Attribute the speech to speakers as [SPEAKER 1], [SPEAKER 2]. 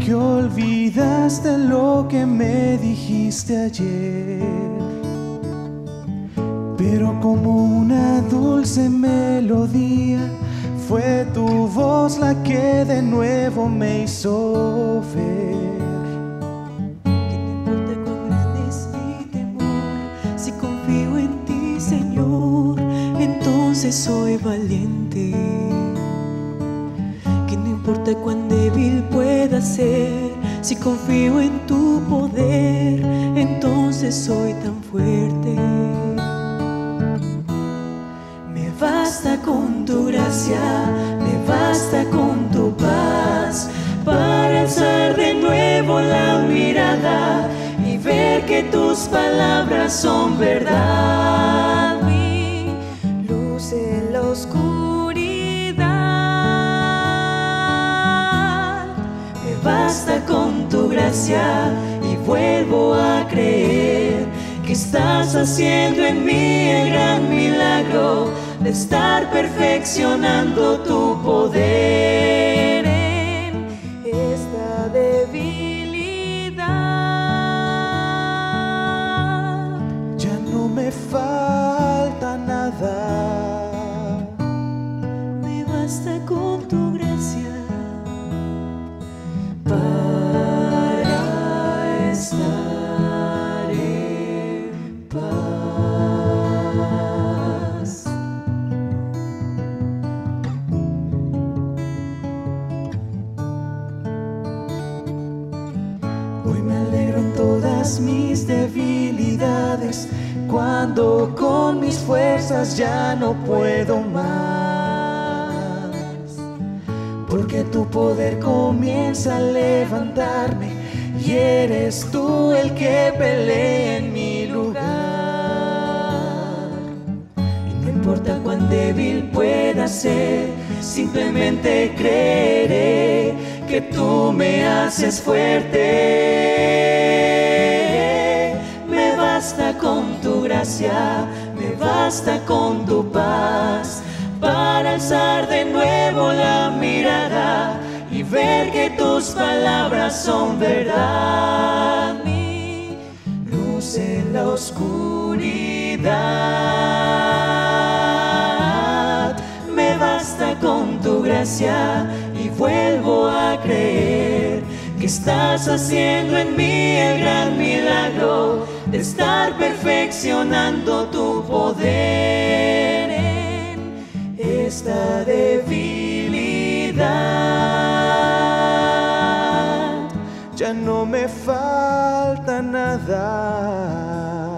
[SPEAKER 1] que olvidaste lo que me dijiste ayer. Pero como una dulce melodía, fue tu voz la que de nuevo me hizo ver.
[SPEAKER 2] ¿Qué te importa cuán grande es mi temor? Si confío en ti, Señor, entonces soy valiente. Importa cuán débil pueda ser, si confío en tu poder, entonces soy tan fuerte. Me basta con tu gracia, me basta con tu paz para alzar de nuevo la mirada y ver que tus palabras son verdad. Mi la oscuridad. Y vuelvo a creer que estás haciendo en mí el gran milagro de estar perfeccionando tu poder en esta debilidad.
[SPEAKER 1] Ya no me falta Hoy me alegro en todas mis debilidades, cuando con mis fuerzas ya no puedo más. Porque tu poder comienza a levantarme y eres tú el que pelea en mi lugar.
[SPEAKER 2] Y no importa cuán débil pueda ser, simplemente creeré que tú me haces fuerte. Me basta con tu gracia, me basta con tu paz para alzar de nuevo la mirada y ver que tus palabras son verdad. Mi luz en la oscuridad. Y vuelvo a creer que estás haciendo en mí el gran milagro de estar perfeccionando tu poder en esta debilidad.
[SPEAKER 1] Ya no me falta nada.